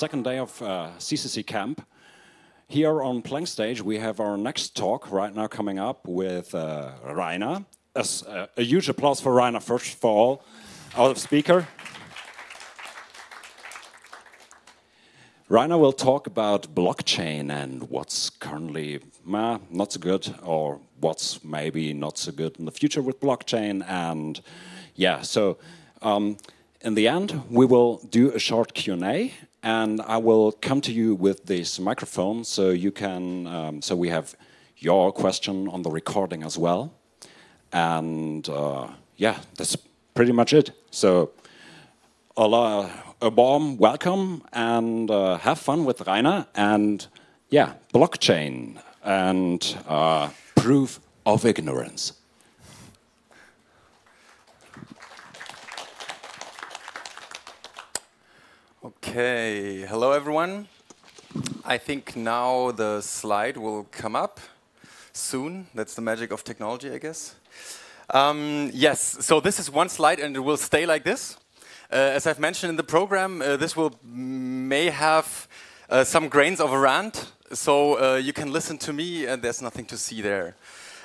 second day of uh, CCC camp. Here on Plank Stage, we have our next talk right now coming up with uh, Rainer. As, uh, a huge applause for Rainer, first of all, our speaker. Rainer will talk about blockchain and what's currently not so good or what's maybe not so good in the future with blockchain. And yeah, so um, in the end, we will do a short Q&A and I will come to you with this microphone so you can, um, so we have your question on the recording as well. And uh, yeah, that's pretty much it. So, Allah a warm welcome and uh, have fun with Rainer and yeah, blockchain and uh, proof of ignorance. Okay, hello everyone. I think now the slide will come up soon. That's the magic of technology, I guess. Um, yes, so this is one slide and it will stay like this. Uh, as I've mentioned in the program, uh, this will may have uh, some grains of a rant, so you can listen to me and there's nothing to see there.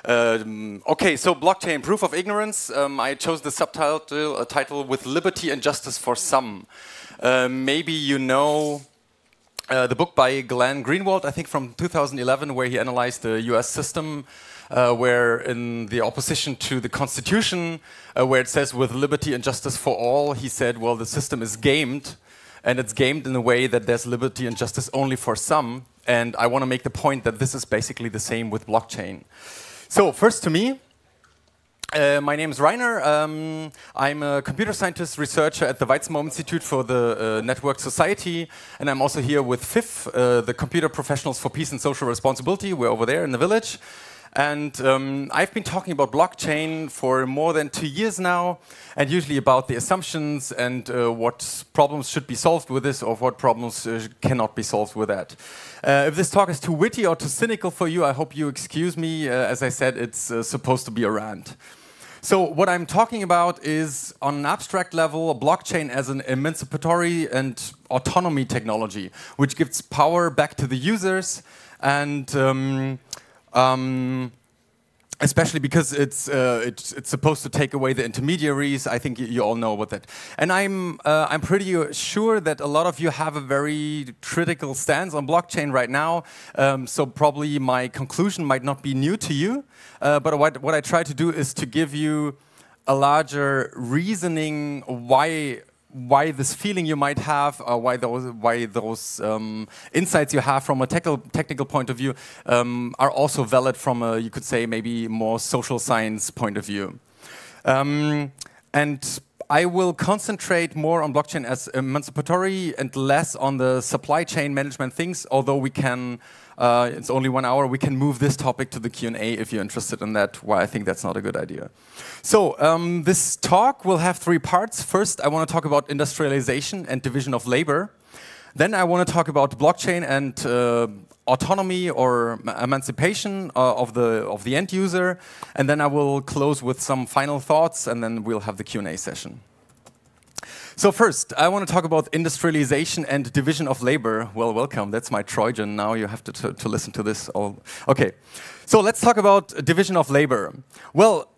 Um, okay, so blockchain, proof of ignorance. Um, I chose the subtitle uh, title with liberty and justice for some. Uh, maybe you know uh, the book by Glenn Greenwald, I think from 2011, where he analyzed the US system uh, where in the opposition to the constitution, uh, where it says with liberty and justice for all, he said, well, the system is gamed, and it's gamed in a way that there's liberty and justice only for some. And I want to make the point that this is basically the same with blockchain. So first to me, uh, my name is Rainer. Um, I'm a computer scientist researcher at the Weizenbaum Institute for the uh, Network Society, and I'm also here with FIF, uh, the Computer Professionals for Peace and Social Responsibility. We're over there in the village. And um, I've been talking about blockchain for more than two years now, and usually about the assumptions and uh, what problems should be solved with this or what problems uh, cannot be solved with that. Uh, if this talk is too witty or too cynical for you, I hope you excuse me. Uh, as I said, it's uh, supposed to be a rant. So what I'm talking about is, on an abstract level, a blockchain as an emancipatory and autonomy technology, which gives power back to the users and um, um, especially because it's, uh, it's, it's supposed to take away the intermediaries. I think you, you all know about that. And I'm uh, I'm pretty sure that a lot of you have a very critical stance on blockchain right now. Um, so probably my conclusion might not be new to you. Uh, but what what I try to do is to give you a larger reasoning why why this feeling you might have, or why those, why those um, insights you have from a technical, technical point of view um, are also valid from a, you could say, maybe more social science point of view. Um, and I will concentrate more on blockchain as emancipatory and less on the supply chain management things, although we can uh, it's only one hour. We can move this topic to the Q&A if you're interested in that, why I think that's not a good idea. So um, this talk will have three parts. First, I want to talk about industrialization and division of labor. Then I want to talk about blockchain and uh, autonomy or emancipation uh, of the of the end user, and then I will close with some final thoughts, and then we'll have the Q&A session. So first, I want to talk about industrialization and division of labor. Well, welcome. That's my Trojan. Now you have to, to, to listen to this. All. Okay. So let's talk about division of labor. Well,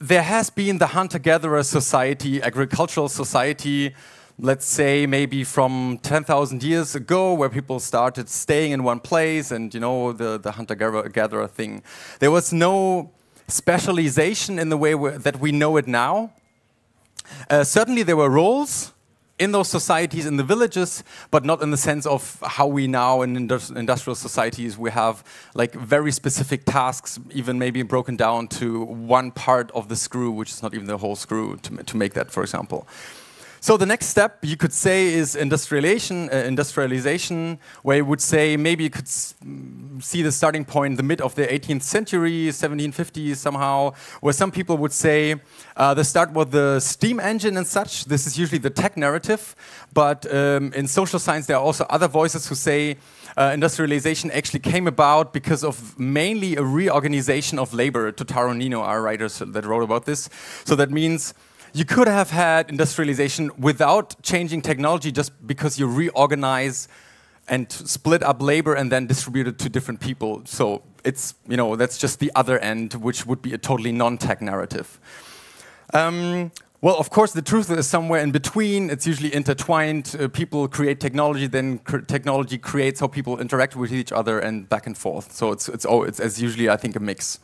there has been the hunter-gatherer society, agricultural society, let's say maybe from 10,000 years ago, where people started staying in one place and, you know, the, the hunter-gatherer thing. There was no specialization in the way that we know it now. Uh, certainly, there were roles in those societies in the villages, but not in the sense of how we now in industrial societies we have like very specific tasks, even maybe broken down to one part of the screw, which is not even the whole screw to, to make that, for example. So the next step you could say is industrialization, uh, industrialization, where you would say maybe you could see the starting point in the mid of the 18th century, 1750s somehow, where some people would say uh, the start was the steam engine and such. This is usually the tech narrative, but um, in social science there are also other voices who say uh, industrialization actually came about because of mainly a reorganization of labor. Totaro Nino our writers that wrote about this. So that means you could have had industrialization without changing technology just because you reorganize and split up labor and then distribute it to different people. So it's, you know, that's just the other end, which would be a totally non-tech narrative. Um, well, of course, the truth is somewhere in between. It's usually intertwined. Uh, people create technology, then cr technology creates how people interact with each other, and back and forth. So it's it's oh, it's as usually I think a mix.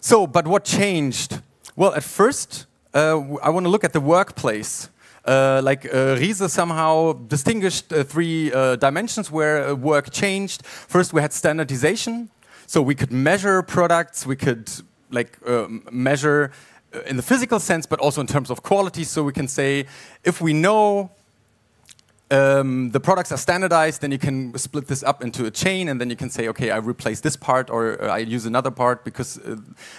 So, but what changed? Well, at first, I want to look at the workplace. Uh, like uh, Riese somehow distinguished uh, three uh, dimensions where uh, work changed. First, we had standardization, so we could measure products, we could like uh, measure in the physical sense, but also in terms of quality. So we can say if we know um, the products are standardized, then you can split this up into a chain, and then you can say, okay, I replace this part, or uh, I use another part because uh,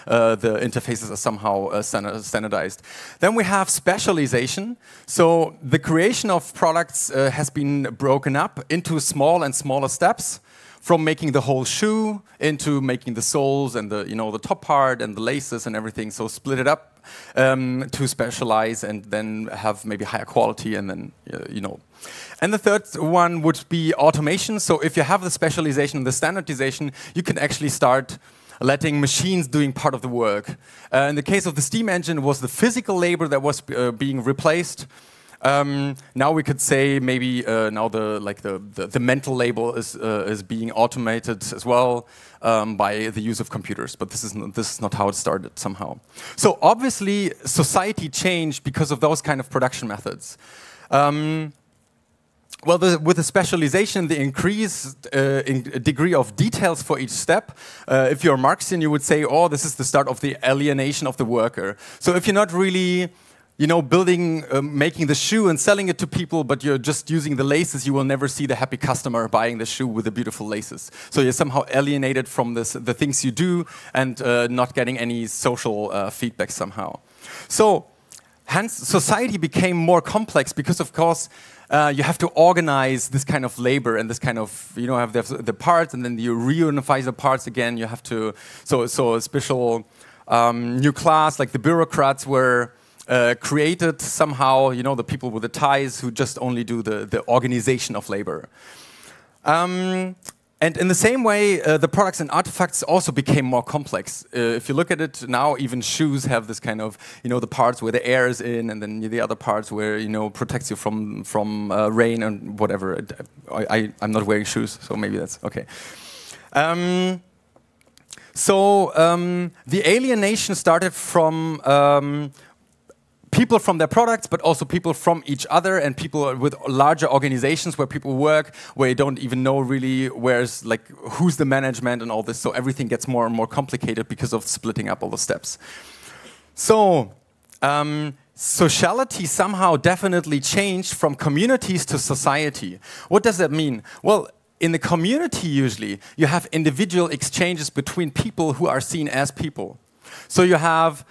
uh, the interfaces are somehow uh, standardized. Then we have specialization. So the creation of products uh, has been broken up into small and smaller steps from making the whole shoe into making the soles and the you know the top part and the laces and everything. So split it up um, to specialize and then have maybe higher quality and then uh, you know. And the third one would be automation. So if you have the specialization, and the standardization, you can actually start letting machines doing part of the work. Uh, in the case of the steam engine, was the physical labor that was uh, being replaced um, now we could say maybe uh, now the like the, the, the mental label is uh, is being automated as well um, by the use of computers, but this is not, this is not how it started somehow. So obviously society changed because of those kind of production methods. Um, well, the, with the specialization, the increased uh, in degree of details for each step. Uh, if you're Marxian, you would say, "Oh, this is the start of the alienation of the worker." So if you're not really you know, building, um, making the shoe and selling it to people, but you're just using the laces, you will never see the happy customer buying the shoe with the beautiful laces. So you're somehow alienated from this, the things you do and uh, not getting any social uh, feedback somehow. So, hence, society became more complex because, of course, uh, you have to organize this kind of labor and this kind of, you know, have the, the parts and then you reunify the parts again. You have to, so, so a special um, new class, like the bureaucrats were uh, created somehow, you know, the people with the ties who just only do the, the organization of labor. Um, and in the same way, uh, the products and artifacts also became more complex. Uh, if you look at it now, even shoes have this kind of, you know, the parts where the air is in, and then the other parts where, you know, protects you from from uh, rain and whatever. I, am not wearing shoes, so maybe that's okay. Um, so um, the alienation started from um, people from their products, but also people from each other and people with larger organizations where people work, where you don't even know really where's like who's the management and all this. So everything gets more and more complicated because of splitting up all the steps. So um, sociality somehow definitely changed from communities to society. What does that mean? Well, in the community, usually, you have individual exchanges between people who are seen as people. So you have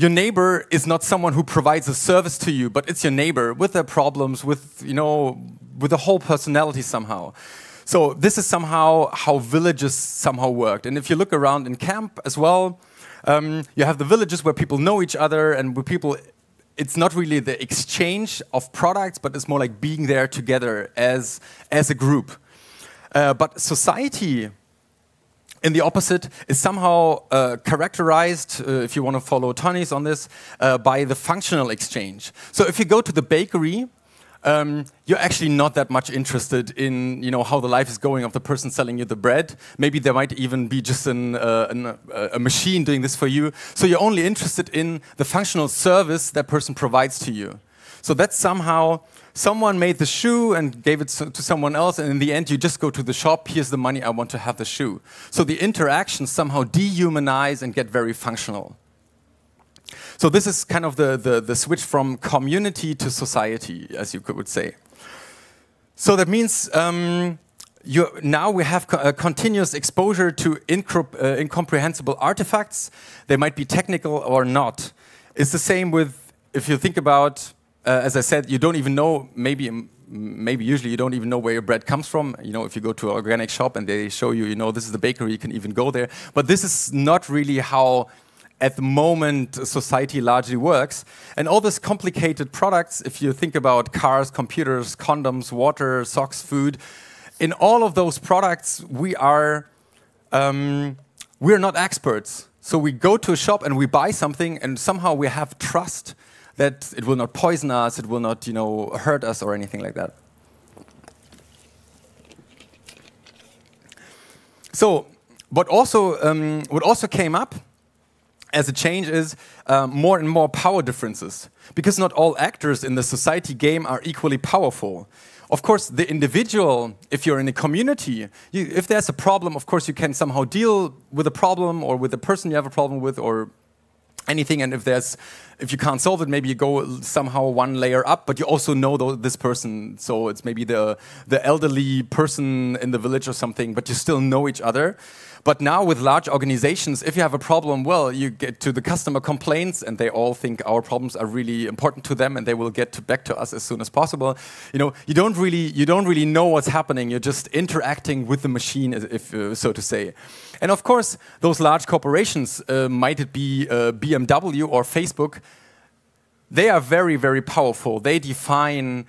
your neighbor is not someone who provides a service to you, but it's your neighbor with their problems, with you know, with the whole personality somehow. So this is somehow how villages somehow worked. And if you look around in camp as well, um, you have the villages where people know each other and where people. It's not really the exchange of products, but it's more like being there together as as a group. Uh, but society in the opposite is somehow uh, characterized, uh, if you want to follow Tönnies on this, uh, by the functional exchange. So if you go to the bakery, um, you're actually not that much interested in you know how the life is going of the person selling you the bread. Maybe there might even be just an, uh, an, uh, a machine doing this for you. So you're only interested in the functional service that person provides to you. So that's somehow someone made the shoe and gave it to someone else, and in the end, you just go to the shop, here's the money, I want to have the shoe. So the interactions somehow dehumanize and get very functional. So this is kind of the, the, the switch from community to society, as you could say. So that means um, you, now we have co continuous exposure to uh, incomprehensible artifacts. They might be technical or not. It's the same with, if you think about uh, as I said, you don't even know, maybe, maybe usually you don't even know where your bread comes from. You know, if you go to an organic shop and they show you, you know, this is the bakery, you can even go there. But this is not really how at the moment society largely works. And all these complicated products, if you think about cars, computers, condoms, water, socks, food, in all of those products, we are um, we're not experts. So we go to a shop and we buy something, and somehow we have trust that it will not poison us, it will not, you know, hurt us or anything like that. So what also um, what also came up as a change is uh, more and more power differences because not all actors in the society game are equally powerful. Of course, the individual, if you're in a community, you, if there's a problem, of course, you can somehow deal with a problem or with the person you have a problem with or anything. And if there's, if you can't solve it, maybe you go somehow one layer up, but you also know this person. So it's maybe the, the elderly person in the village or something, but you still know each other. But now with large organizations, if you have a problem, well, you get to the customer complaints and they all think our problems are really important to them and they will get to back to us as soon as possible. You know, you don't really, you don't really know what's happening. You're just interacting with the machine, if uh, so to say. And of course, those large corporations, uh, might it be uh, BMW or Facebook, they are very, very powerful. They define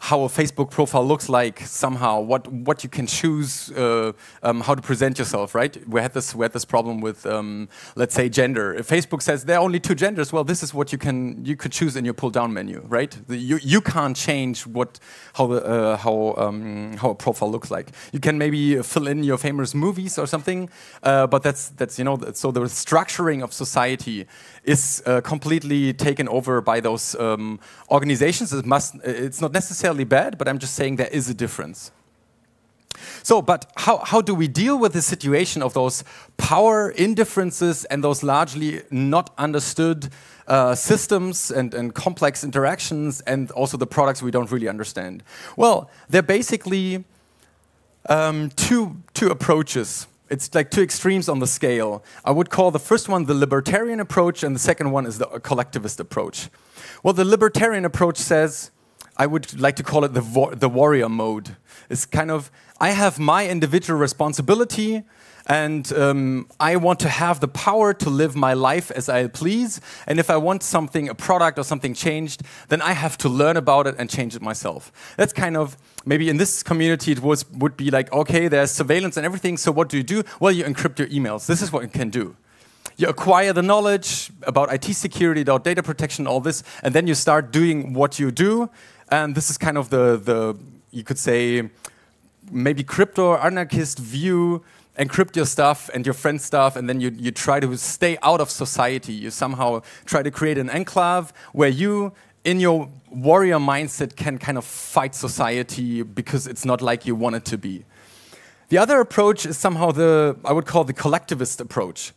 how a Facebook profile looks like somehow, what what you can choose, uh, um, how to present yourself, right? We had this we had this problem with um, let's say gender. If Facebook says there are only two genders, well, this is what you can you could choose in your pull down menu, right? The, you you can't change what how uh, how um, how a profile looks like. You can maybe fill in your famous movies or something, uh, but that's that's you know so the structuring of society is uh, completely taken over by those um, organizations. It must it's not necessarily necessarily bad, but I'm just saying there is a difference. So, but how, how do we deal with the situation of those power indifferences and those largely not understood uh, systems and, and complex interactions and also the products we don't really understand? Well, they're basically um, two, two approaches. It's like two extremes on the scale. I would call the first one the libertarian approach, and the second one is the collectivist approach. Well, the libertarian approach says I would like to call it the, the warrior mode. It's kind of, I have my individual responsibility and um, I want to have the power to live my life as I please. And if I want something, a product or something changed, then I have to learn about it and change it myself. That's kind of maybe in this community it was would be like, okay, there's surveillance and everything. So what do you do? Well, you encrypt your emails. This is what you can do. You acquire the knowledge about IT security, about data protection, all this, and then you start doing what you do and this is kind of the, the you could say, maybe crypto anarchist view encrypt your stuff and your friend's stuff, and then you, you try to stay out of society. You somehow try to create an enclave where you, in your warrior mindset, can kind of fight society because it's not like you want it to be. The other approach is somehow the, I would call the collectivist approach.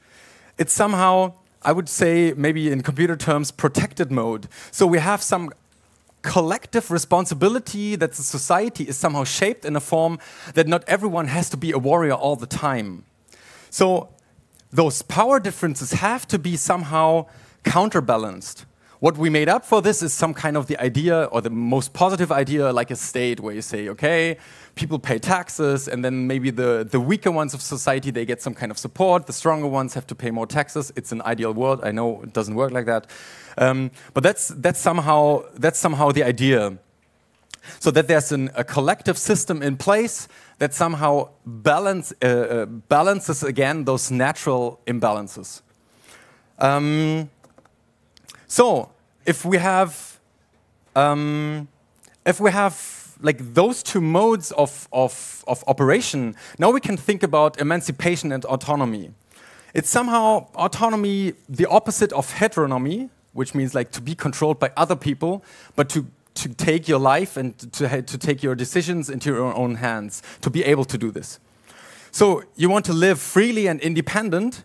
It's somehow, I would say, maybe in computer terms, protected mode. So we have some collective responsibility that the society is somehow shaped in a form that not everyone has to be a warrior all the time. So those power differences have to be somehow counterbalanced. What we made up for this is some kind of the idea or the most positive idea like a state where you say, okay, people pay taxes and then maybe the, the weaker ones of society, they get some kind of support. The stronger ones have to pay more taxes. It's an ideal world. I know it doesn't work like that. Um, but that's, that's, somehow, that's somehow the idea. So that there's an, a collective system in place that somehow balance, uh, uh, balances again those natural imbalances. Um, so if we have, um, if we have like those two modes of, of, of operation, now we can think about emancipation and autonomy. It's somehow autonomy the opposite of heteronomy, which means like to be controlled by other people, but to to take your life and to, to take your decisions into your own hands, to be able to do this. So you want to live freely and independent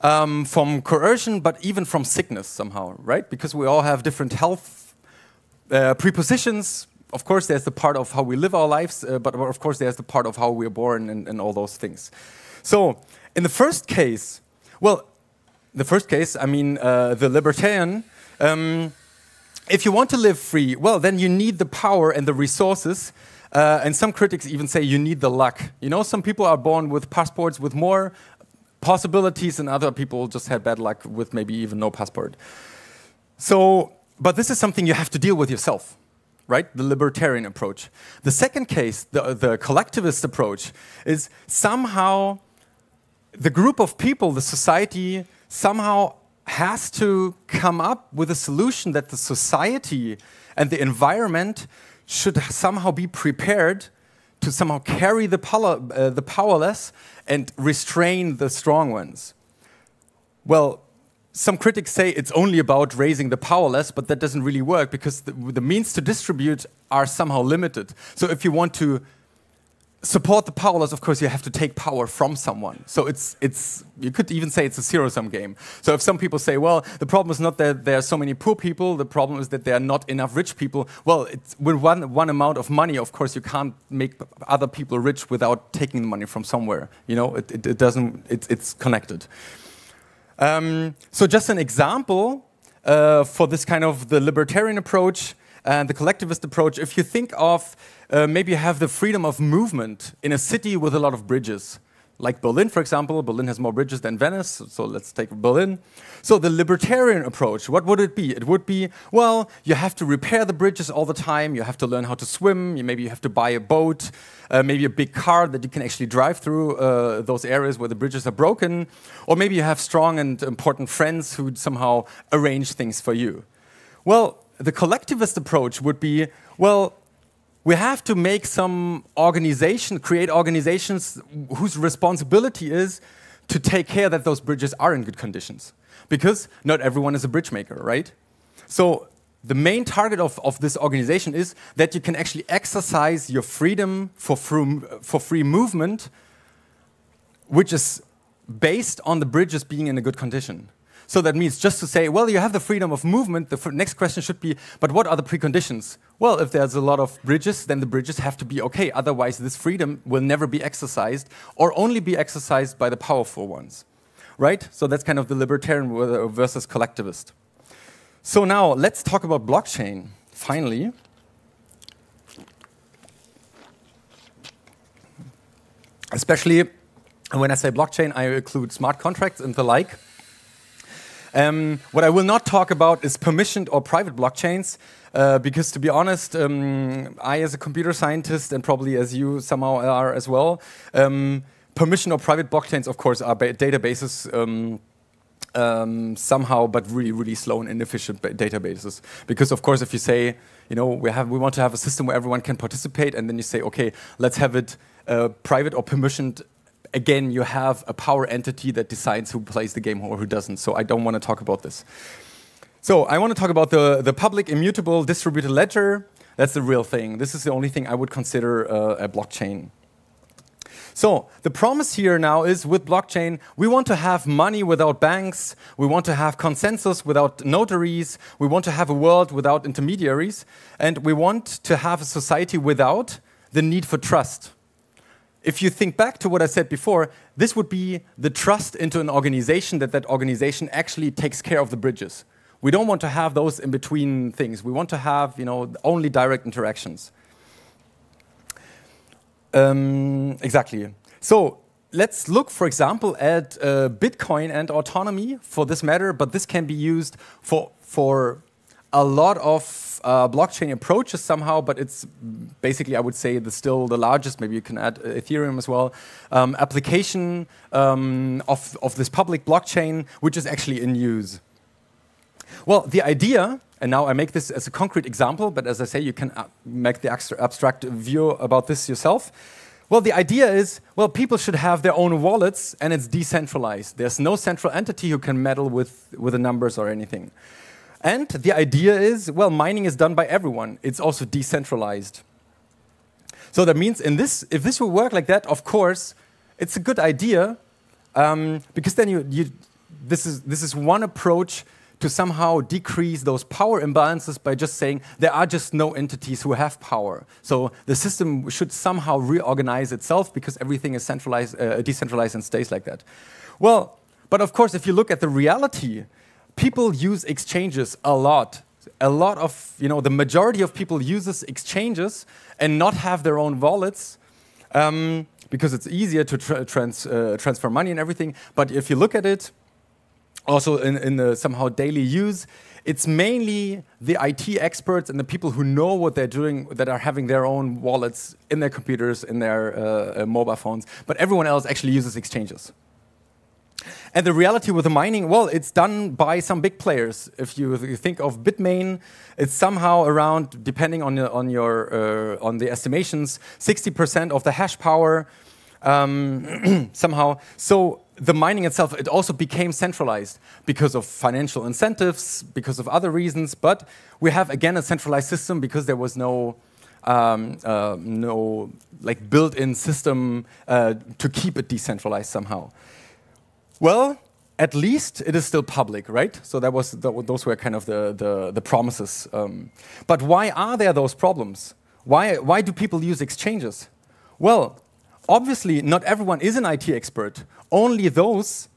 um, from coercion, but even from sickness somehow, right? Because we all have different health uh, prepositions. Of course, there's the part of how we live our lives, uh, but of course, there's the part of how we're born and, and all those things. So in the first case, well, the first case, I mean, uh, the libertarian, um, if you want to live free, well, then you need the power and the resources. Uh, and some critics even say you need the luck. You know, some people are born with passports with more possibilities, and other people just had bad luck with maybe even no passport. So, but this is something you have to deal with yourself, right? The libertarian approach. The second case, the, the collectivist approach, is somehow the group of people, the society, somehow has to come up with a solution that the society and the environment should somehow be prepared to somehow carry the, power, uh, the powerless and restrain the strong ones. Well, some critics say it's only about raising the powerless, but that doesn't really work because the, the means to distribute are somehow limited. So if you want to support the powerless, of course, you have to take power from someone. So it's, it's, you could even say it's a zero sum game. So if some people say, well, the problem is not that there are so many poor people, the problem is that there are not enough rich people. Well, with one, one amount of money, of course, you can't make other people rich without taking the money from somewhere. You know, it, it, it doesn't, it, it's connected. Um, so just an example uh, for this kind of the libertarian approach and the collectivist approach, if you think of uh, maybe have the freedom of movement in a city with a lot of bridges. Like Berlin, for example, Berlin has more bridges than Venice, so let's take Berlin. So, the libertarian approach, what would it be? It would be well, you have to repair the bridges all the time, you have to learn how to swim, maybe you have to buy a boat, uh, maybe a big car that you can actually drive through uh, those areas where the bridges are broken, or maybe you have strong and important friends who somehow arrange things for you. Well, the collectivist approach would be well, we have to make some organization, create organizations whose responsibility is to take care that those bridges are in good conditions. Because not everyone is a bridge maker, right? So the main target of, of this organization is that you can actually exercise your freedom for, for free movement, which is based on the bridges being in a good condition. So that means just to say, well, you have the freedom of movement, the next question should be, but what are the preconditions? Well, if there's a lot of bridges, then the bridges have to be okay. Otherwise, this freedom will never be exercised or only be exercised by the powerful ones. Right? So that's kind of the libertarian uh, versus collectivist. So now let's talk about blockchain, finally. Especially when I say blockchain, I include smart contracts and the like. Um, what I will not talk about is permissioned or private blockchains, uh, because to be honest, um, I, as a computer scientist, and probably as you somehow are as well, um, permission or private blockchains, of course, are databases. Um, um, somehow, but really, really slow and inefficient databases. Because of course, if you say, you know, we have, we want to have a system where everyone can participate, and then you say, okay, let's have it uh, private or permissioned again, you have a power entity that decides who plays the game or who doesn't. So I don't want to talk about this. So I want to talk about the, the public immutable distributed ledger. That's the real thing. This is the only thing I would consider uh, a blockchain. So the promise here now is with blockchain, we want to have money without banks. We want to have consensus without notaries. We want to have a world without intermediaries. And we want to have a society without the need for trust if you think back to what I said before, this would be the trust into an organization that that organization actually takes care of the bridges. We don't want to have those in between things. We want to have, you know, only direct interactions. Um, exactly. So let's look, for example, at uh, Bitcoin and autonomy for this matter, but this can be used for for a lot of uh, blockchain approaches somehow, but it's basically, I would say, the still the largest. Maybe you can add Ethereum as well. Um, application um, of of this public blockchain, which is actually in use. Well, the idea, and now I make this as a concrete example, but as I say, you can uh, make the abstract view about this yourself. Well, the idea is, well, people should have their own wallets, and it's decentralized. There's no central entity who can meddle with with the numbers or anything. And the idea is, well, mining is done by everyone. It's also decentralized. So that means in this, if this will work like that, of course, it's a good idea um, because then you, you, this is this is one approach to somehow decrease those power imbalances by just saying there are just no entities who have power. So the system should somehow reorganize itself because everything is centralized, uh, decentralized, and stays like that. Well, but of course, if you look at the reality, people use exchanges a lot. A lot of, you know, the majority of people uses exchanges and not have their own wallets. Um, because it's easier to tra trans uh, transfer money and everything. But if you look at it, also in, in the somehow daily use, it's mainly the IT experts and the people who know what they're doing that are having their own wallets in their computers, in their uh, uh, mobile phones. But everyone else actually uses exchanges. And the reality with the mining, well, it's done by some big players. If you, you think of Bitmain, it's somehow around, depending on your, on your uh, on the estimations, 60% of the hash power um, somehow. So the mining itself, it also became centralized because of financial incentives, because of other reasons. But we have again a centralized system because there was no um, uh, no like built-in system uh, to keep it decentralized somehow. Well, at least it is still public, right? So that was the, those were kind of the the, the promises. Um, but why are there those problems? Why why do people use exchanges? Well, obviously not everyone is an IT expert. Only those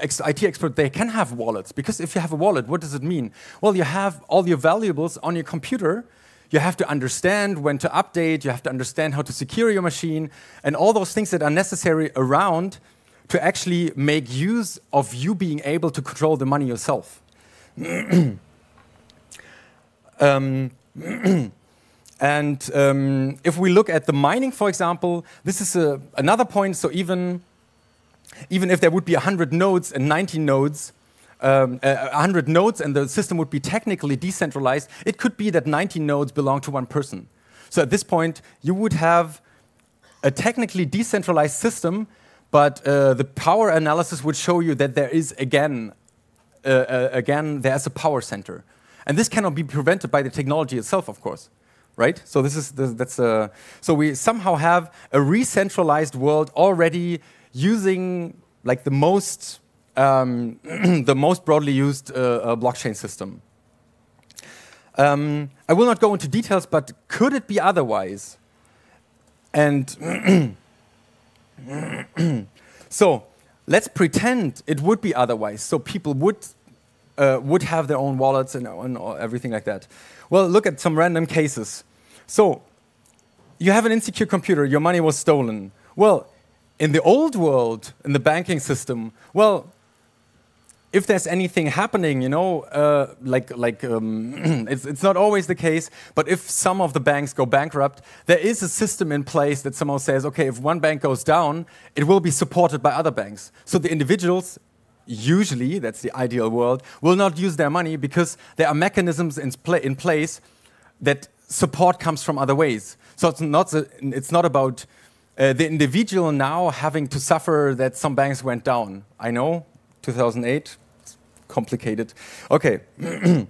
ex IT experts they can have wallets because if you have a wallet, what does it mean? Well, you have all your valuables on your computer. You have to understand when to update. You have to understand how to secure your machine and all those things that are necessary around to actually make use of you being able to control the money yourself. um, and um, if we look at the mining, for example, this is a, another point. So even, even if there would be 100 nodes and 90 nodes, um, uh, 100 nodes and the system would be technically decentralized, it could be that 90 nodes belong to one person. So at this point, you would have a technically decentralized system, but uh, the power analysis would show you that there is again, uh, uh again, there's a power center. And this cannot be prevented by the technology itself, of course right? So this is that's a, so we somehow have a re-centralized world already using like the most um, the most broadly used uh, uh, blockchain system. Um, I will not go into details, but could it be otherwise? And so let's pretend it would be otherwise. So people would uh, would have their own wallets and, and everything like that. Well, look at some random cases. So, you have an insecure computer, your money was stolen. Well, in the old world, in the banking system, well, if there's anything happening, you know, uh, like like um, it's it's not always the case, but if some of the banks go bankrupt, there is a system in place that somehow says, okay, if one bank goes down, it will be supported by other banks. So the individuals usually, that's the ideal world, will not use their money because there are mechanisms in, pla in place that support comes from other ways. So it's not, it's not about uh, the individual now having to suffer that some banks went down. I know, 2008, complicated. Okay.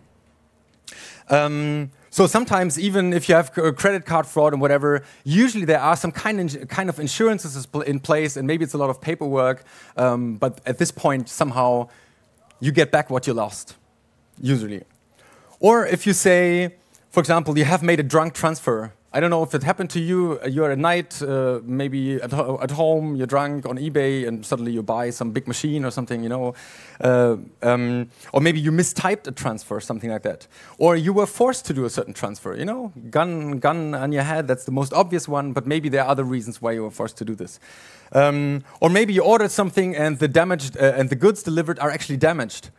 um, so sometimes, even if you have credit card fraud and whatever, usually there are some kind of, kind of insurances in place, and maybe it's a lot of paperwork. Um, but at this point, somehow, you get back what you lost, usually. Or if you say, for example, you have made a drunk transfer. I don't know if it happened to you. You're at night, uh, maybe at, ho at, home, you're drunk on eBay, and suddenly you buy some big machine or something, you know. Uh, um, or maybe you mistyped a transfer, something like that. Or you were forced to do a certain transfer, you know. Gun, gun on your head, that's the most obvious one, but maybe there are other reasons why you were forced to do this. Um, or maybe you ordered something and the damaged uh, and the goods delivered are actually damaged.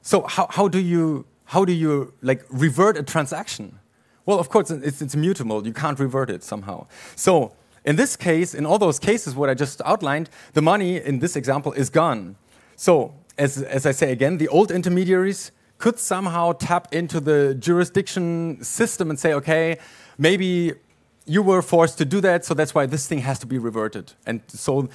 So how, how do you how do you like revert a transaction? Well, of course, it's, it's immutable. You can't revert it somehow. So in this case, in all those cases, what I just outlined, the money in this example is gone. So as, as I say again, the old intermediaries could somehow tap into the jurisdiction system and say, okay, maybe you were forced to do that, so that's why this thing has to be reverted. And so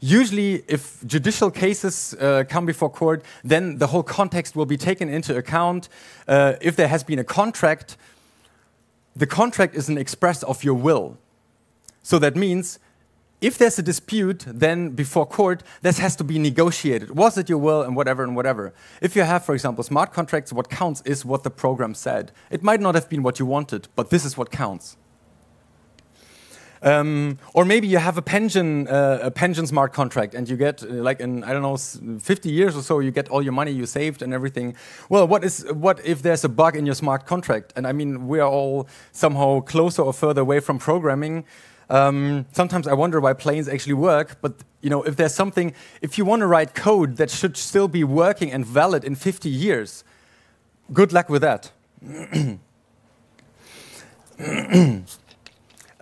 usually if judicial cases uh, come before court, then the whole context will be taken into account. Uh, if there has been a contract, the contract is an express of your will. So that means if there's a dispute, then before court, this has to be negotiated. Was it your will and whatever and whatever. If you have, for example, smart contracts, what counts is what the program said. It might not have been what you wanted, but this is what counts. Um, or maybe you have a pension, uh, a pension smart contract, and you get uh, like in I don't know 50 years or so, you get all your money you saved and everything. Well, what is what if there's a bug in your smart contract? And I mean, we are all somehow closer or further away from programming. Um, sometimes I wonder why planes actually work, but you know, if there's something, if you want to write code that should still be working and valid in 50 years, good luck with that.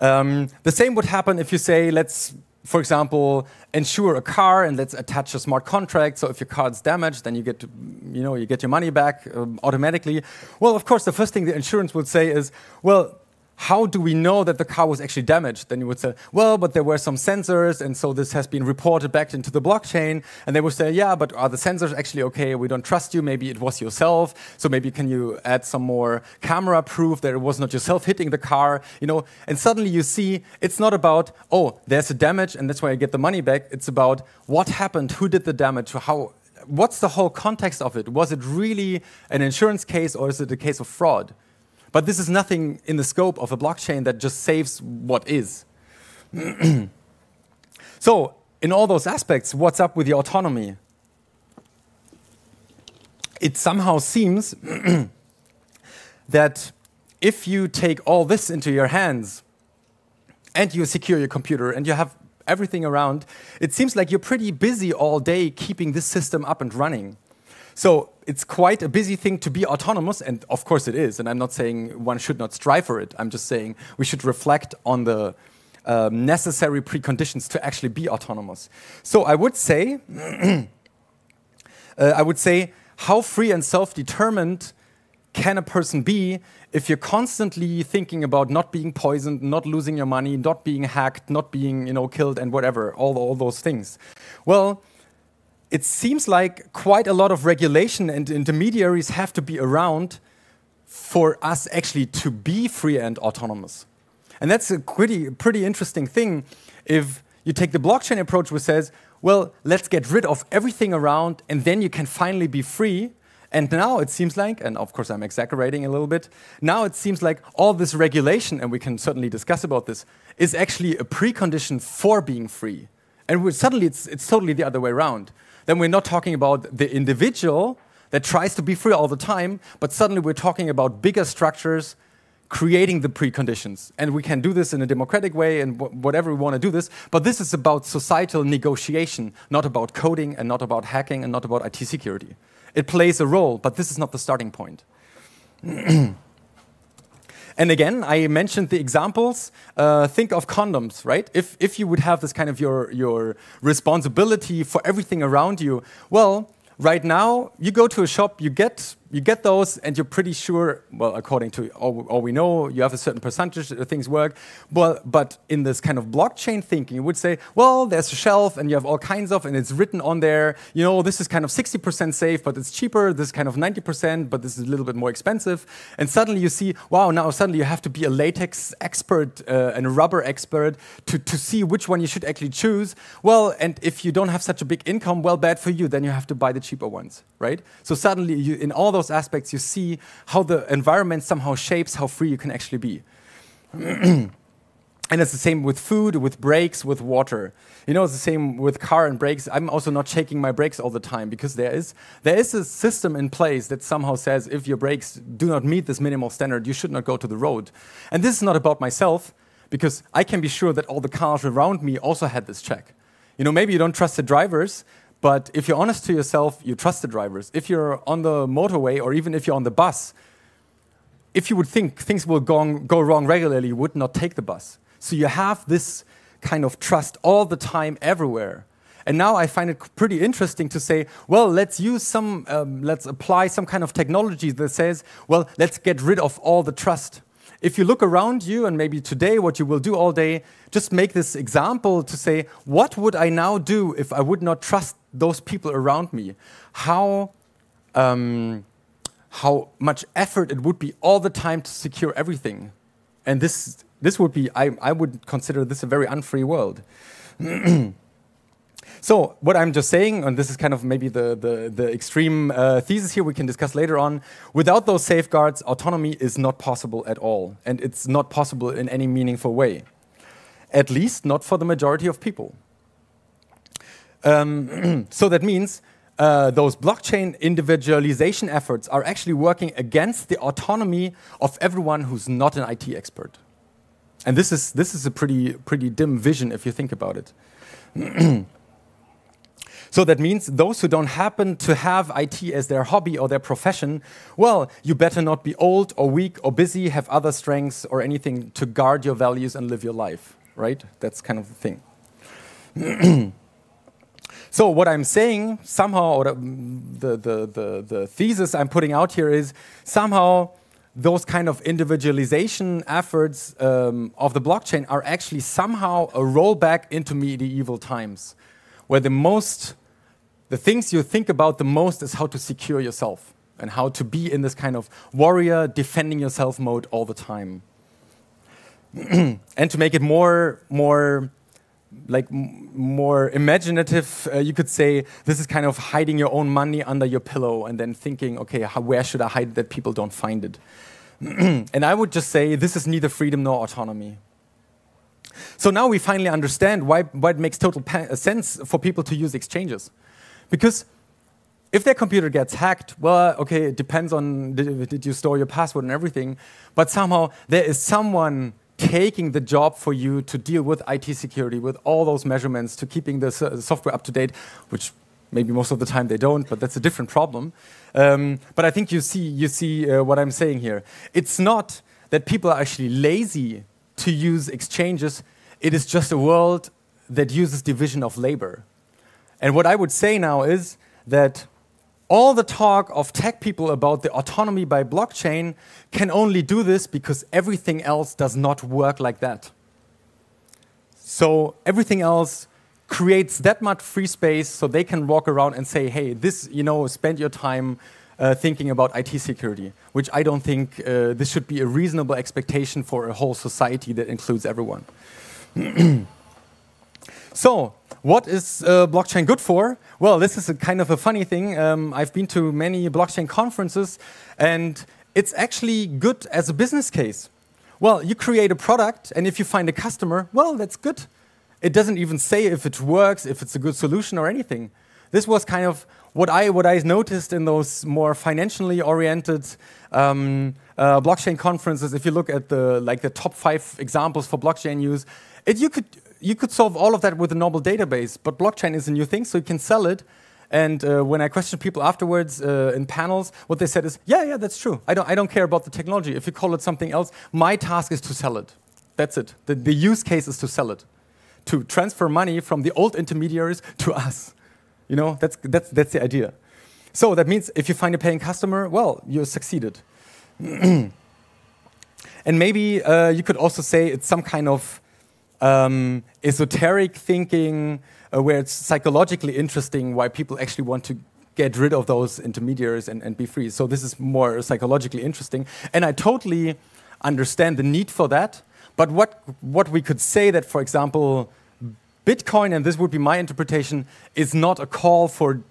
um, the same would happen if you say, let's, for example, insure a car and let's attach a smart contract. So if your car is damaged, then you get, to, you know, you get your money back um, automatically. Well, of course, the first thing the insurance would say is, well, how do we know that the car was actually damaged? Then you would say, well, but there were some sensors, and so this has been reported back into the blockchain. And they would say, yeah, but are the sensors actually okay? We don't trust you. Maybe it was yourself. So maybe can you add some more camera proof that it was not yourself hitting the car? You know, and suddenly you see it's not about, oh, there's a damage, and that's why I get the money back. It's about what happened, who did the damage, how. What's the whole context of it? Was it really an insurance case or is it a case of fraud? But this is nothing in the scope of a blockchain that just saves what is. so, in all those aspects, what's up with the autonomy? It somehow seems that if you take all this into your hands and you secure your computer and you have everything around, it seems like you're pretty busy all day keeping this system up and running. So it's quite a busy thing to be autonomous, and of course it is. And I'm not saying one should not strive for it. I'm just saying we should reflect on the um, necessary preconditions to actually be autonomous. So I would say, uh, I would say, how free and self-determined can a person be if you're constantly thinking about not being poisoned, not losing your money, not being hacked, not being you know killed, and whatever, all, all those things? Well it seems like quite a lot of regulation and intermediaries have to be around for us actually to be free and autonomous. And that's a pretty, pretty interesting thing if you take the blockchain approach which says, well, let's get rid of everything around and then you can finally be free. And now it seems like, and of course I'm exaggerating a little bit, now it seems like all this regulation, and we can certainly discuss about this, is actually a precondition for being free. And suddenly it's, it's totally the other way around then we're not talking about the individual that tries to be free all the time, but suddenly we're talking about bigger structures creating the preconditions. And we can do this in a democratic way and whatever we want to do this, but this is about societal negotiation, not about coding and not about hacking and not about IT security. It plays a role, but this is not the starting point. And again, I mentioned the examples. Uh, think of condoms, right? If, if you would have this kind of your, your responsibility for everything around you, well, right now, you go to a shop, you get you get those and you're pretty sure, well, according to all, all, we know, you have a certain percentage that things work. But, but in this kind of blockchain thinking, you would say, well, there's a shelf and you have all kinds of, and it's written on there, you know, this is kind of 60% safe, but it's cheaper. This is kind of 90%, but this is a little bit more expensive. And suddenly you see, wow, now suddenly you have to be a latex expert uh, and a rubber expert to, to see which one you should actually choose. Well, and if you don't have such a big income, well, bad for you, then you have to buy the cheaper ones, right? So suddenly you, in all those aspects, you see how the environment somehow shapes how free you can actually be. and it's the same with food, with brakes, with water. You know, it's the same with car and brakes. I'm also not shaking my brakes all the time because there is there is a system in place that somehow says if your brakes do not meet this minimal standard, you should not go to the road. And this is not about myself because I can be sure that all the cars around me also had this check. You know, maybe you don't trust the drivers, but if you're honest to yourself, you trust the drivers. If you're on the motorway or even if you're on the bus, if you would think things will go, go wrong regularly, you would not take the bus. So you have this kind of trust all the time, everywhere. And now I find it pretty interesting to say, well, let's use some, um, let's apply some kind of technology that says, well, let's get rid of all the trust if you look around you and maybe today what you will do all day, just make this example to say, what would I now do if I would not trust those people around me? How, um, how much effort it would be all the time to secure everything. And this, this would be, I, I would consider this a very unfree world. So what I'm just saying, and this is kind of maybe the, the, the extreme uh, thesis here we can discuss later on, without those safeguards, autonomy is not possible at all. And it's not possible in any meaningful way. At least not for the majority of people. Um, so that means uh, those blockchain individualization efforts are actually working against the autonomy of everyone who's not an IT expert. And this is, this is a pretty, pretty dim vision if you think about it. so that means those who don't happen to have IT as their hobby or their profession, well, you better not be old or weak or busy, have other strengths or anything to guard your values and live your life, right? That's kind of the thing. so what I'm saying somehow, or the, the, the, the thesis I'm putting out here is somehow those kind of individualization efforts um, of the blockchain are actually somehow a rollback into medieval times, where the most, the things you think about the most is how to secure yourself and how to be in this kind of warrior defending yourself mode all the time. and to make it more, more like more imaginative, uh, you could say this is kind of hiding your own money under your pillow and then thinking, okay, how, where should I hide that people don't find it? and I would just say this is neither freedom nor autonomy. So now we finally understand why, why it makes total uh, sense for people to use exchanges. Because if their computer gets hacked, well, okay, it depends on did, did you store your password and everything, but somehow there is someone taking the job for you to deal with IT security, with all those measurements, to keeping the software up to date, which maybe most of the time they don't, but that's a different problem. Um, but I think you see, you see uh, what I'm saying here. It's not that people are actually lazy to use exchanges, it is just a world that uses division of labor. And what I would say now is that all the talk of tech people about the autonomy by blockchain can only do this because everything else does not work like that. So everything else creates that much free space so they can walk around and say, hey, this, you know, spend your time uh, thinking about IT security, which I don't think uh, this should be a reasonable expectation for a whole society that includes everyone. so, what is uh, blockchain good for? Well, this is kind of a funny thing. Um, I've been to many blockchain conferences, and it's actually good as a business case. Well, you create a product, and if you find a customer, well, that's good. It doesn't even say if it works, if it's a good solution, or anything. This was kind of what I what I noticed in those more financially oriented um, uh, blockchain conferences. If you look at the like the top five examples for blockchain use, it, you could you could solve all of that with a normal database, but blockchain is a new thing, so you can sell it. And uh, when I questioned people afterwards uh, in panels, what they said is, yeah, yeah, that's true. I don't, I don't care about the technology. If you call it something else, my task is to sell it. That's it. The, the use case is to sell it, to transfer money from the old intermediaries to us. You know, that's, that's, that's the idea. So that means if you find a paying customer, well, you succeeded. and maybe uh, you could also say it's some kind of um, esoteric thinking, uh, where it's psychologically interesting why people actually want to get rid of those intermediaries and, and be free. So this is more psychologically interesting. And I totally understand the need for that. But what, what we could say that, for example, Bitcoin, and this would be my interpretation, is not a call for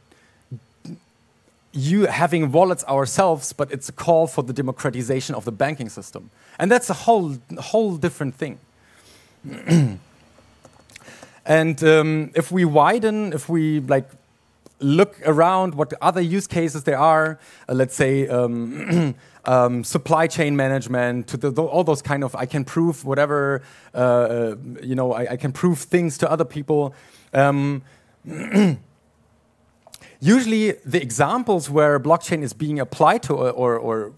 you having wallets ourselves, but it's a call for the democratization of the banking system. And that's a whole, whole different thing. and um, if we widen, if we like look around what other use cases there are, uh, let's say um, um, supply chain management, to the, all those kind of, I can prove whatever, uh, uh you know, I, I, can prove things to other people. Um, usually the examples where blockchain is being applied to or, or, or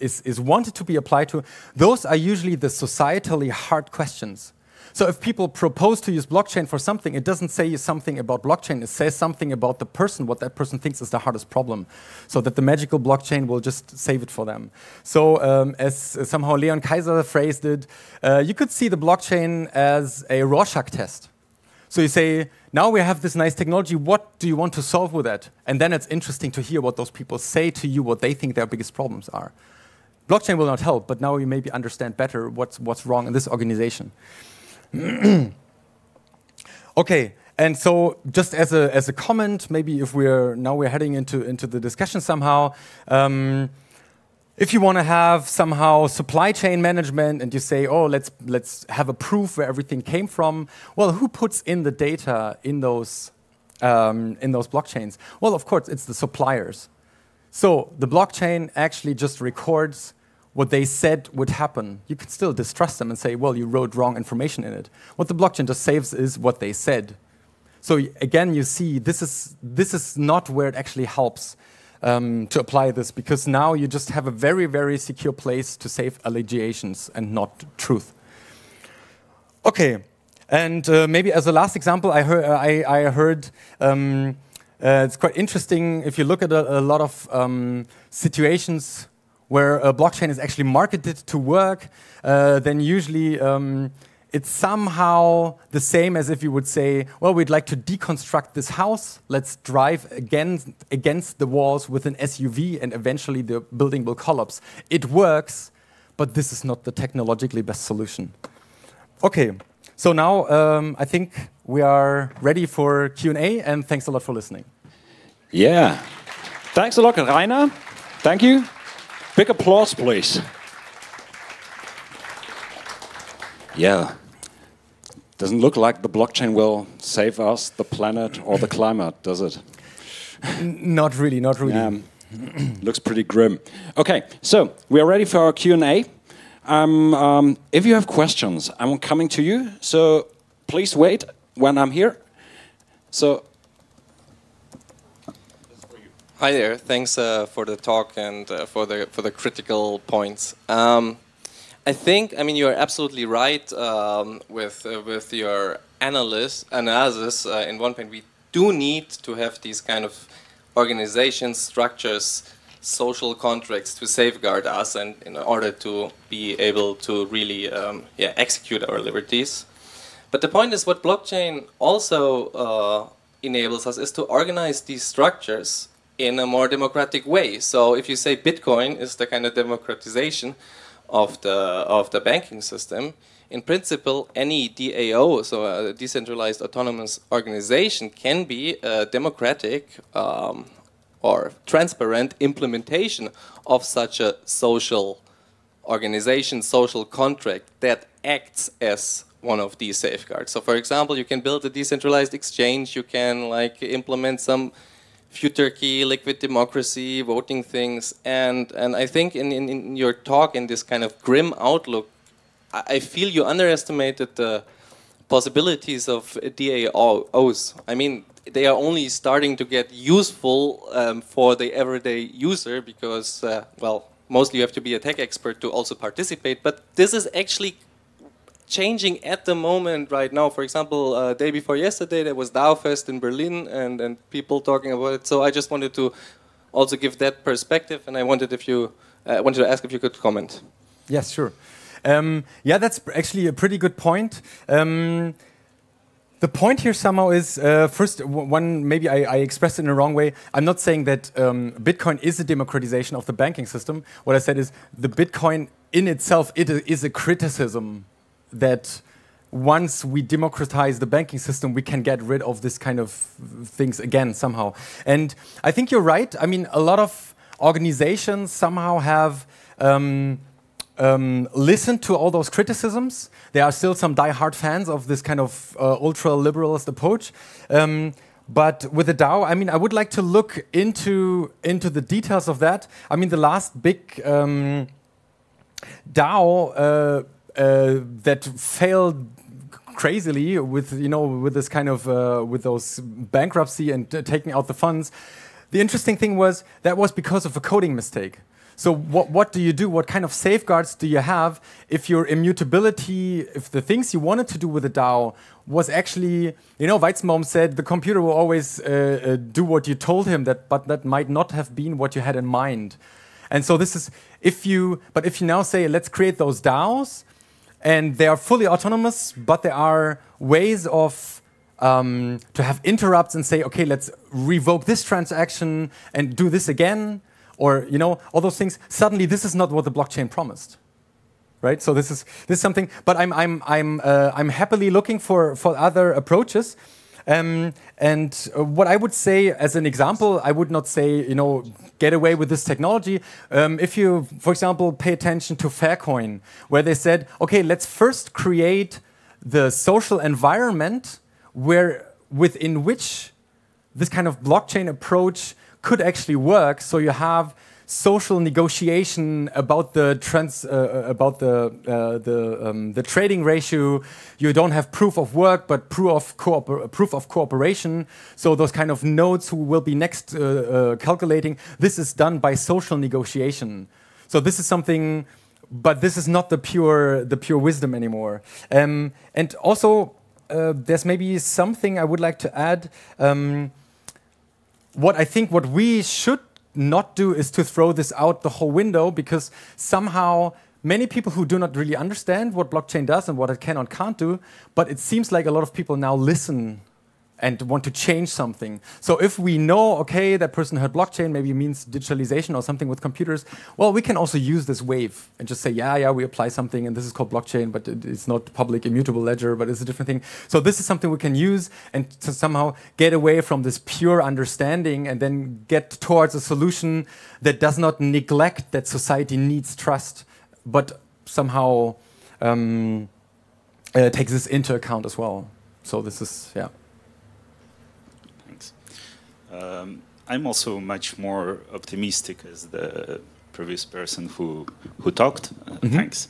is, is wanted to be applied to, those are usually the societally hard questions. So if people propose to use blockchain for something, it doesn't say something about blockchain. It says something about the person, what that person thinks is the hardest problem. So that the magical blockchain will just save it for them. So um, as somehow Leon Kaiser phrased it, uh, you could see the blockchain as a Rorschach test. So you say, now we have this nice technology, what do you want to solve with that? And then it's interesting to hear what those people say to you, what they think their biggest problems are. Blockchain will not help, but now you maybe understand better what's, what's wrong in this organization. okay, and so just as a, as a comment, maybe if we're now we're heading into, into the discussion somehow, um, if you want to have somehow supply chain management and you say, oh, let's, let's have a proof where everything came from, well, who puts in the data in those, um, in those blockchains? Well, of course, it's the suppliers. So the blockchain actually just records what they said would happen, you can still distrust them and say, well, you wrote wrong information in it. What the blockchain just saves is what they said. So again, you see, this is, this is not where it actually helps um, to apply this because now you just have a very, very secure place to save allegations and not truth. Okay, and uh, maybe as a last example, I heard, I, I heard um, uh, it's quite interesting if you look at a, a lot of um, situations where a blockchain is actually marketed to work, uh, then usually um, it's somehow the same as if you would say, well, we'd like to deconstruct this house. Let's drive again against the walls with an SUV, and eventually the building will collapse. It works, but this is not the technologically best solution. Okay, so now um, I think we are ready for Q&A, and thanks a lot for listening. Yeah. Thanks a lot, Rainer. Thank you. Big applause, please. Yeah. Doesn't look like the blockchain will save us, the planet, or the climate, does it? Not really, not really. Um, looks pretty grim. Okay, so we are ready for our Q&A. Um, um, if you have questions, I'm coming to you. So please wait when I'm here. So. Hi there. Thanks uh, for the talk and uh, for the for the critical points. Um, I think, I mean, you're absolutely right um, with uh, with your analysis. Analysis uh, in one point, we do need to have these kind of organizations, structures, social contracts to safeguard us, and in order to be able to really, um, yeah, execute our liberties. But the point is, what blockchain also uh, enables us is to organize these structures in a more democratic way. So, if you say Bitcoin is the kind of democratization of the of the banking system. In principle, any DAO, so a decentralized autonomous organization, can be a democratic um, or transparent implementation of such a social organization, social contract that acts as one of these safeguards. So, for example, you can build a decentralized exchange. You can like implement some futarchy, liquid democracy, voting things, and and I think in, in, in your talk in this kind of grim outlook, I, I feel you underestimated the possibilities of DAOs. I mean, they are only starting to get useful um, for the everyday user because, uh, well, mostly you have to be a tech expert to also participate. But this is actually changing at the moment right now. For example, uh, day before yesterday there was DAOfest in Berlin and, and people talking about it. So I just wanted to also give that perspective, and I wanted if you uh, wanted to ask if you could comment. Yes, sure. Um, yeah, that's actually a pretty good point. Um, the point here somehow is uh, first one maybe I, I, expressed it in the wrong way. I'm not saying that um, Bitcoin is a democratization of the banking system. What I said is the Bitcoin in itself it is a criticism that once we democratize the banking system, we can get rid of this kind of things again somehow. And I think you're right. I mean, a lot of organizations somehow have um, um, listened to all those criticisms. There are still some die-hard fans of this kind of uh, ultra-liberalist approach. Um, but with the DAO, I mean, I would like to look into into the details of that. I mean, the last big um, DAO. Uh, uh, that failed crazily with you know with this kind of uh, with those bankruptcy and taking out the funds. The interesting thing was that was because of a coding mistake. So what what do you do? What kind of safeguards do you have if your immutability, if the things you wanted to do with the DAO was actually, you know, Weizenbaum said the computer will always uh, uh, do what you told him that, but that might not have been what you had in mind. And so this is if you, but if you now say let's create those DAOs and they are fully autonomous, but there are ways of um, to have interrupts and say, okay, let's revoke this transaction and do this again, or you know, all those things. Suddenly, this is not what the blockchain promised, right? So this is this is something. But I'm I'm I'm uh, I'm happily looking for for other approaches. Um, and uh, what I would say as an example, I would not say, you know, get away with this technology. Um, if you, for example, pay attention to Faircoin, where they said, okay, let's first create the social environment where within which this kind of blockchain approach could actually work. So you have social negotiation about the trans, uh, uh about the uh, the um, the trading ratio. You don't have proof of work, but proof of proof of cooperation. So those kind of nodes who will be next uh, uh, calculating. This is done by social negotiation. So this is something, but this is not the pure the pure wisdom anymore. Um, and also, uh, there's maybe something I would like to add. Um, what I think what we should not do is to throw this out the whole window because somehow many people who do not really understand what blockchain does and what it can or can't do, but it seems like a lot of people now listen and want to change something. So if we know, okay, that person heard blockchain, maybe it means digitalization or something with computers, well, we can also use this wave and just say, yeah, yeah, we apply something and this is called blockchain, but it's not public immutable ledger, but it's a different thing. So this is something we can use and to somehow get away from this pure understanding and then get towards a solution that does not neglect that society needs trust, but somehow um, uh, takes this into account as well. So this is, yeah. Um, I'm also much more optimistic as the previous person who who talked. Uh, mm -hmm. Thanks.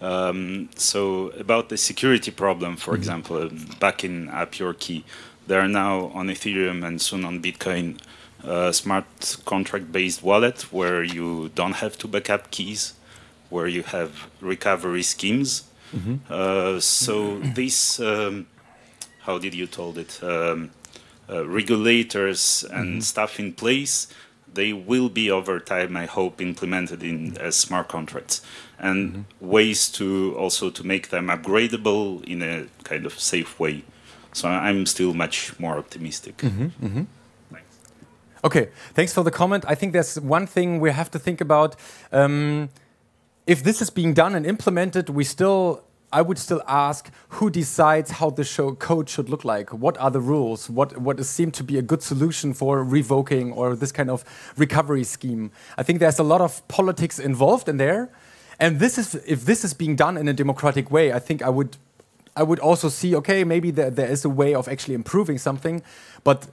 Um, so about the security problem, for mm -hmm. example, um, backing up your key, there are now on Ethereum and soon on Bitcoin uh, smart contract-based wallet where you don't have to backup keys, where you have recovery schemes. Mm -hmm. uh, so this, um, how did you told it? Um, regulators and mm -hmm. stuff in place, they will be over time, I hope, implemented in as smart contracts and mm -hmm. ways to also to make them upgradable in a kind of safe way. So I'm still much more optimistic. Mm -hmm. Thanks. Okay, thanks for the comment. I think there's one thing we have to think about. Um, if this is being done and implemented, we still I would still ask who decides how the show code should look like? What are the rules? What what seemed to be a good solution for revoking or this kind of recovery scheme? I think there's a lot of politics involved in there. And this is if this is being done in a democratic way, I think I would I would also see, okay, maybe there, there is a way of actually improving something, but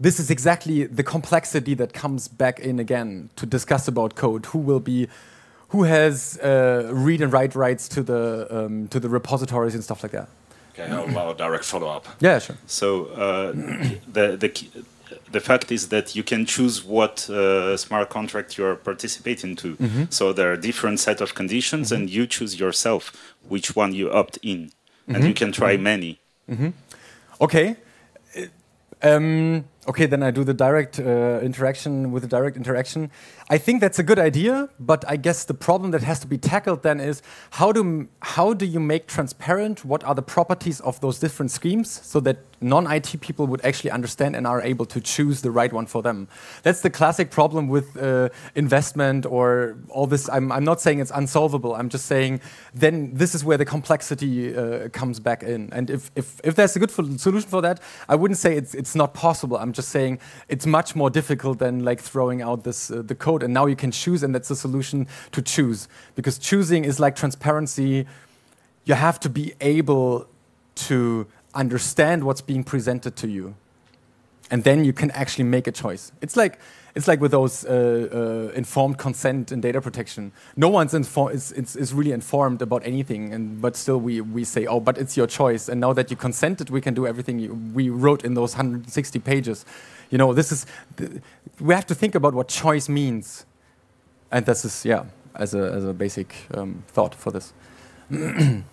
this is exactly the complexity that comes back in again to discuss about code. Who will be who has uh, read and write rights to the um, to the repositories and stuff like that. Okay, I'll, a direct follow up. Yeah, sure. So uh, the the the fact is that you can choose what uh, smart contract you are participating to. Mm -hmm. So there are different set of conditions, mm -hmm. and you choose yourself which one you opt in, mm -hmm. and you can try mm-hmm. many. Mm-hmm. Okay. Um, okay, then I do the direct uh, interaction with the direct interaction. I think that's a good idea, but I guess the problem that has to be tackled then is how do how do you make transparent what are the properties of those different schemes so that non-IT people would actually understand and are able to choose the right one for them. That's the classic problem with uh, investment or all this. I'm, I'm not saying it's unsolvable. I'm just saying then this is where the complexity uh, comes back in. And if, if, if there's a good solution for that, I wouldn't say it's, it's not possible. I'm just saying it's much more difficult than like throwing out this uh, the code and now you can choose and that's the solution to choose because choosing is like transparency. You have to be able to understand what's being presented to you, and then you can actually make a choice. It's like it's like with those uh, uh, informed consent and data protection. No one's is, is, is, really informed about anything, and but still we, we say, oh, but it's your choice. And now that you consented, we can do everything you, we wrote in those 160 pages. You know, this is we have to think about what choice means, and this is yeah, as a as a basic um, thought for this.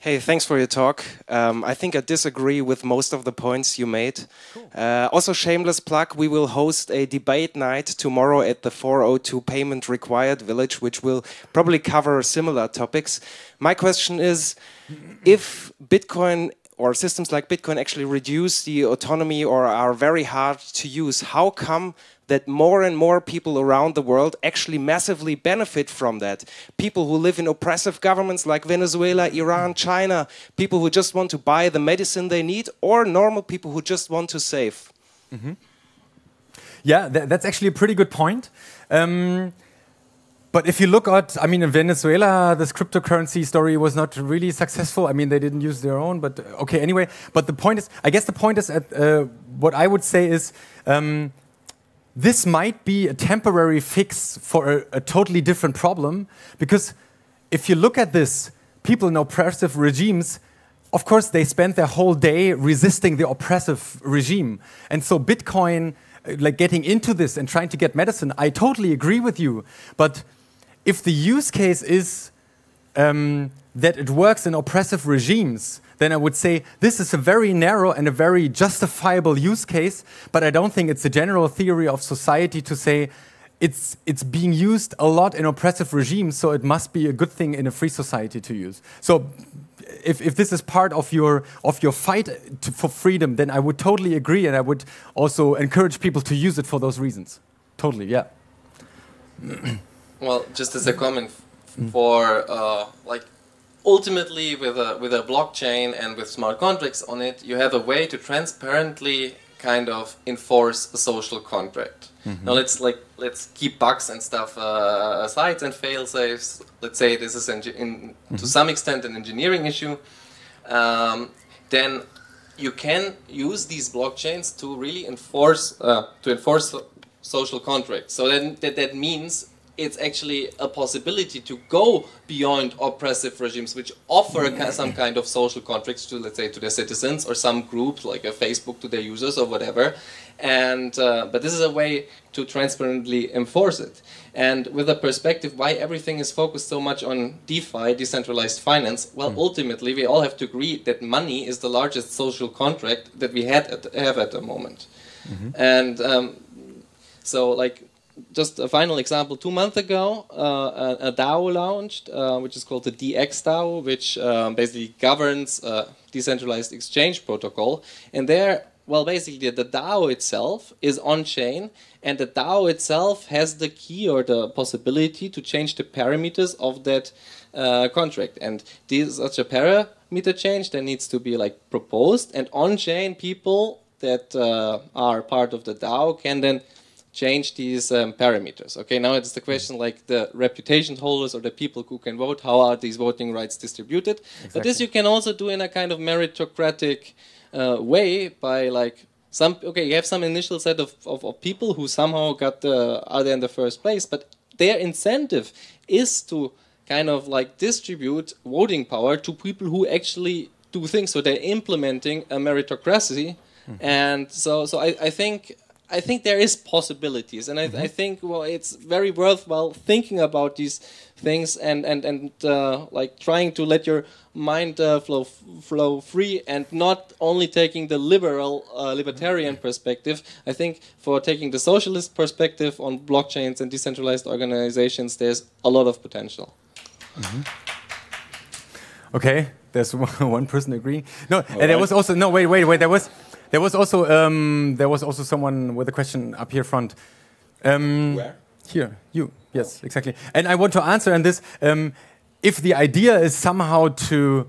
Hey, thanks for your talk. Um, I think I disagree with most of the points you made. Cool. Uh, also, shameless plug, we will host a debate night tomorrow at the 402 Payment Required Village, which will probably cover similar topics. My question is, if Bitcoin or systems like Bitcoin actually reduce the autonomy or are very hard to use, how come that more and more people around the world actually massively benefit from that. People who live in oppressive governments like Venezuela, Iran, China, people who just want to buy the medicine they need, or normal people who just want to save. Mm -hmm. Yeah, that, that's actually a pretty good point. Um, but if you look at, I mean, in Venezuela, this cryptocurrency story was not really successful. I mean, they didn't use their own, but okay, anyway. But the point is, I guess the point is, at, uh, what I would say is, um, this might be a temporary fix for a, a totally different problem because if you look at this, people in oppressive regimes of course, they spend their whole day resisting the oppressive regime. And so, Bitcoin, uh, like getting into this and trying to get medicine, I totally agree with you. But if the use case is um, that it works in oppressive regimes, then I would say this is a very narrow and a very justifiable use case. But I don't think it's a general theory of society to say it's it's being used a lot in oppressive regimes, so it must be a good thing in a free society to use. So if, if this is part of your of your fight to, for freedom, then I would totally agree, and I would also encourage people to use it for those reasons. Totally, yeah. well, just as a comment for uh, like ultimately with a with a blockchain and with smart contracts on it, you have a way to transparently kind of enforce a social contract. Mm-hmm. Now let's like let's keep bugs and stuff uh, aside and fail safes. Let's say this is in, mm-hmm. to some extent an engineering issue. Um, then you can use these blockchains to really enforce uh, to enforce social contracts. So then that, that means it's actually a possibility to go beyond oppressive regimes which offer some kind of social contracts to let's say to their citizens or some group like a facebook to their users or whatever and uh, but this is a way to transparently enforce it and with a perspective why everything is focused so much on defi decentralized finance well mm. ultimately we all have to agree that money is the largest social contract that we had at, have at the moment mm-hmm. and um, so like just a final example, two months ago, uh, a, DAO launched, uh, which is called the DX DAO, which um, basically governs a decentralized exchange protocol. And there, well, basically, the DAO itself is on chain, and the DAO itself has the key or the possibility to change the parameters of that uh, contract. And this such a parameter change that needs to be like proposed, and on chain people that uh, are part of the DAO can then change these um, parameters. Okay, now it's the question like the reputation holders or the people who can vote, how are these voting rights distributed? Exactly. But this you can also do in a kind of meritocratic uh, way by like some, okay, you have some initial set of, of, of people who somehow got the, are there in the first place, but their incentive is to kind of like distribute voting power to people who actually do things. So they're implementing a meritocracy. Mm -hmm. And so, so I, I think I think there is possibilities, and I, mm-hmm. I, think well, it's very worthwhile thinking about these things and and and uh, like trying to let your mind uh, flow flow free and not only taking the liberal uh, libertarian mm-hmm. perspective. I think for taking the socialist perspective on blockchains and decentralized organizations, there's a lot of potential. Mm-hmm. Okay, there's one person agreeing. No, All and right. there was also no wait wait wait there was there was also um, there was also someone with a question up here front. Um, Where? Here, you. Yes, oh. exactly. And I want to answer on this. Um, if the idea is somehow to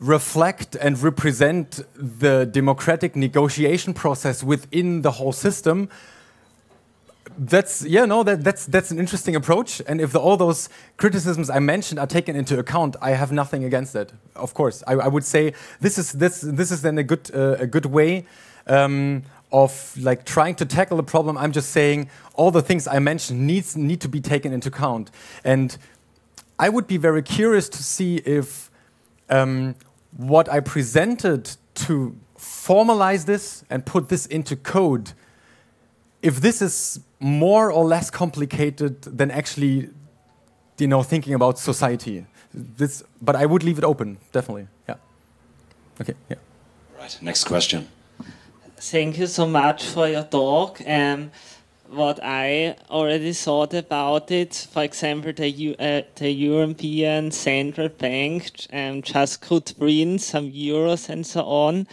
reflect and represent the democratic negotiation process within the whole system, that's yeah no that, that's that's an interesting approach. And if the, all those criticisms i mentioned are taken into account i have nothing against that. Of course i, I would say this is this this is then a good uh, a good way um, of like trying to tackle the problem. I'm just saying all the things i mentioned needs need to be taken into account. And i would be very curious to see if um, what i presented to formalize this and put this into code if this is more or less complicated than actually, you know, thinking about society. This, but I would leave it open, definitely. Yeah. Okay. Yeah. Right. Next question. Thank you so much for your talk. Um, what I already thought about it, for example, the, U uh, the European Central Bank um, just could print some euros and so on.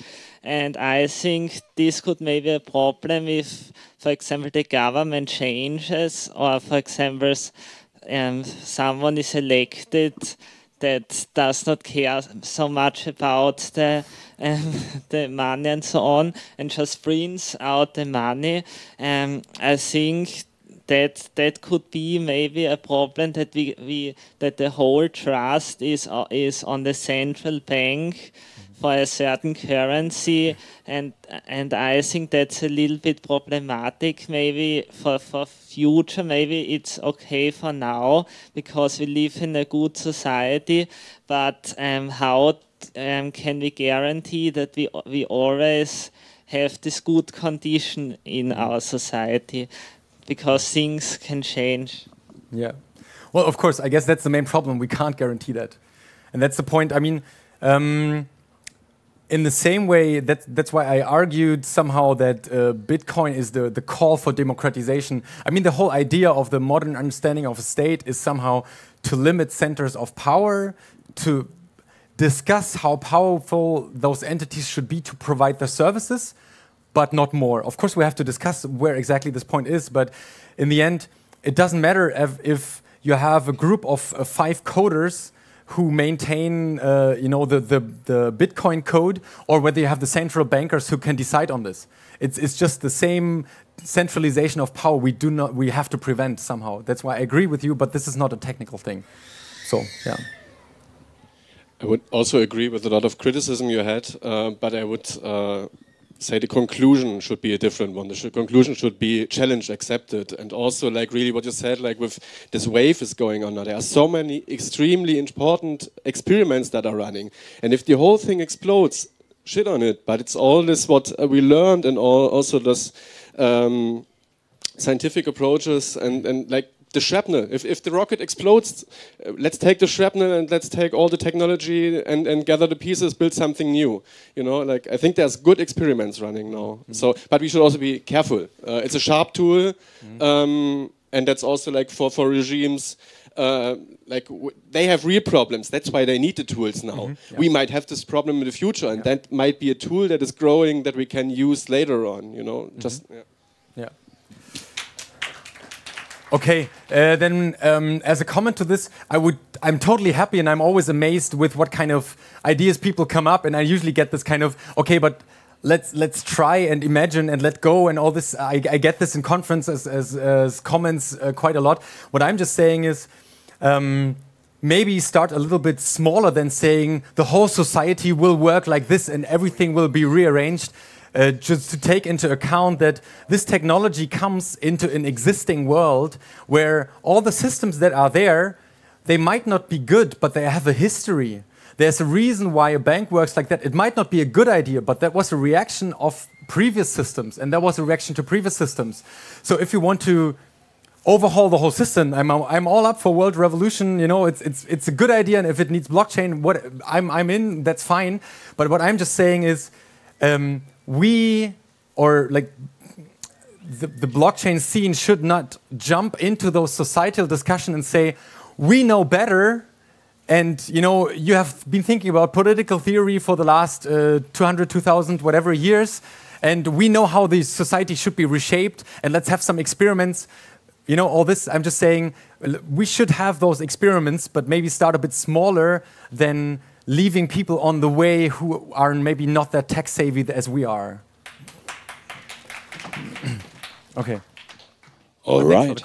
And I think this could maybe a problem if, for example, the government changes, or for example, um, someone is elected that does not care so much about the um, the money and so on, and just prints out the money. Um, I think that that could be maybe a problem that we, we that the whole trust is uh, is on the central bank for a certain currency, and and I think that's a little bit problematic. Maybe for for future, maybe it's okay for now because we live in a good society. But um, how um, can we guarantee that we we always have this good condition in our society? Because things can change. Yeah. Well, of course, I guess that's the main problem. We can't guarantee that. And that's the point. I mean, um, in the same way, that, that's why I argued somehow that uh, Bitcoin is the, the call for democratization. I mean, the whole idea of the modern understanding of a state is somehow to limit centers of power, to discuss how powerful those entities should be to provide the services, but not more. Of course, we have to discuss where exactly this point is, but in the end, it doesn't matter if, if you have a group of uh, five coders who maintain uh, you know the, the, the bitcoin code or whether you have the central bankers who can decide on this. It's, it's just the same centralization of power. We do not we have to prevent somehow. That's why i agree with you but this is not a technical thing. So yeah. I would also agree with a lot of criticism you had, uh, but I would uh, say the conclusion should be a different one. The sh conclusion should be challenge accepted, and also like really what you said, like with this wave is going on now. There are so many extremely important experiments that are running, and if the whole thing explodes, shit on it. But it's all this what we learned, and all also this um, scientific approaches, and and like the shrapnel. If, if the rocket explodes, uh, let's take the shrapnel and let's take all the technology and, and gather the pieces, build something new. You know, like I think there's good experiments running now. Mm -hmm. So, but we should also be careful. Uh, it's a sharp tool, mm -hmm. um, and that's also like for for regimes. Uh, like they have real problems. That's why they need the tools now. Mm -hmm. yeah. We might have this problem in the future, and yeah. that might be a tool that is growing that we can use later on. You know, just yeah. yeah. Okay, uh, then um, as a comment to this, I would I'm totally happy and I'm always amazed with what kind of ideas people come up, and I usually get this kind of okay, but let's let's try and imagine and let go and all this. I, I get this in conferences as, as comments uh, quite a lot. What I'm just saying is. Um, maybe start a little bit smaller than saying the whole society will work like this and everything will be rearranged uh, just to take into account that this technology comes into an existing world where all the systems that are there, they might not be good, but they have a history. There's a reason why a bank works like that. It might not be a good idea, but that was a reaction of previous systems, and that was a reaction to previous systems. So if you want to overhaul the whole system. I'm, I'm all up for world revolution. You know, it's, it's, it's a good idea. And if it needs blockchain, what I'm, I'm in, that's fine. But what I'm just saying is um, we or like the, the blockchain scene should not jump into those societal discussion and say we know better. And you know you have been thinking about political theory for the last uh, 200 2000 whatever years and we know how the society should be reshaped and let's have some experiments. You know all this i'm just saying we should have those experiments but maybe start a bit smaller than leaving people on the way who are maybe not that tech savvy as we are. okay. All right.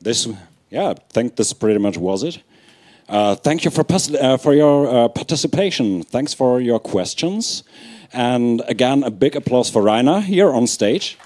This, yeah, I think this pretty much was it. Uh, thank you for, uh, for your uh, participation. Thanks for your questions. And again, a big applause for Rainer here on stage.